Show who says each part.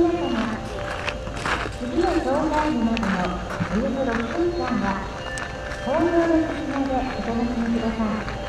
Speaker 1: の皆様、次の障害日までのおよそ6分間は、紅葉の隙間でお楽しみください。